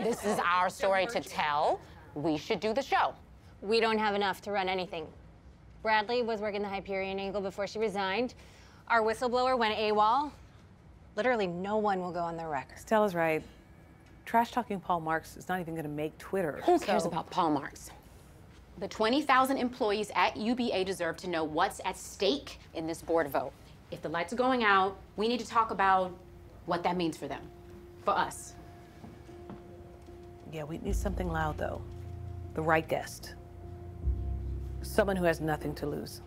This is our story to tell. We should do the show. We don't have enough to run anything. Bradley was working the Hyperion angle before she resigned. Our whistleblower went AWOL. Literally no one will go on their record. Stella's right. Trash talking Paul Marks is not even going to make Twitter. Who cares about Paul Marks? The 20,000 employees at UBA deserve to know what's at stake in this board vote. If the lights are going out, we need to talk about what that means for them, for us. Yeah, we need something loud, though. The right guest. Someone who has nothing to lose.